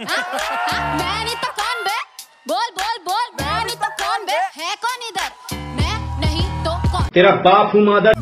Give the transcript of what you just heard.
मैं नहीं तो कौन बे बोल बोल बोल, मैंने तो कौन बे है कौन इधर? मैं नहीं तो कौन? तेरा बाप हूँ मादर